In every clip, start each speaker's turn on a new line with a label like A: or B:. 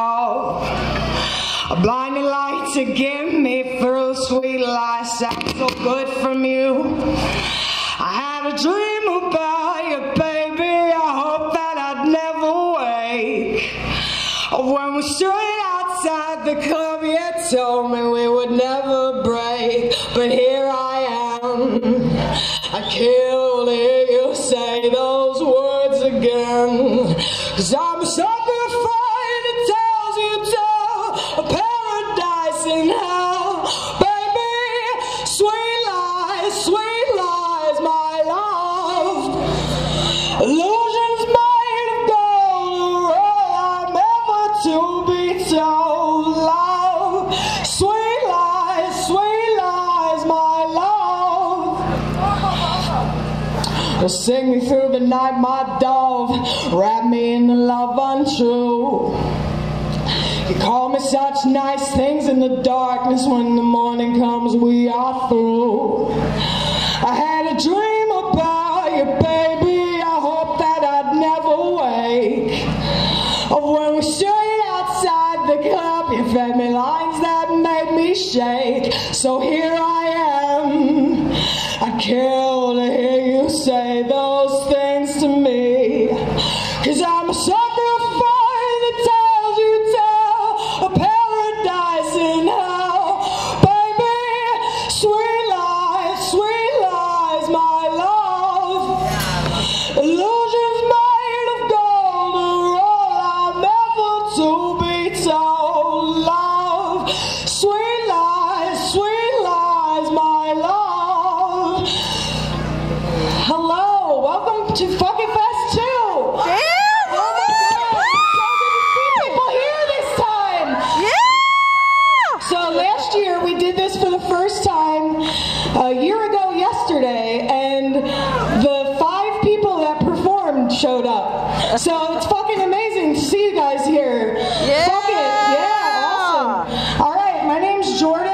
A: Oh, a blinding light to get me through sweet lies sound so good from you. I had a dream about you, baby. I hope that I'd never wake. When we stood outside the club, you told me we would never break. But here I am. I killed it. You say those words again. Cause I'm Baby, sweet lies, sweet lies, my love. Illusions made of gold I'm ever to be. Love, sweet lies, sweet lies, my love. Sing me through the night, my dove. Wrap me in the love untrue. You call me such nice things in the darkness. When the morning comes, we are through. I had a dream about you, baby. I hope that I'd never wake. Of when we stood outside the club, you fed me lines that made me shake. So here I am. I kill Fucking Fest 2. Oh my God, it's so good to see people here this time. Yeah. So last year we did this for the first time a year ago yesterday, and the five people that performed showed up. So it's fucking amazing to see you guys here.
B: Yeah.
A: Fuck it. Yeah, awesome. All right, my name's Jordyn.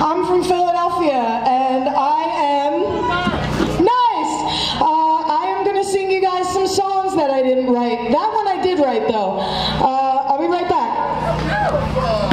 A: I'm from Philadelphia, Uh, I'll be right back.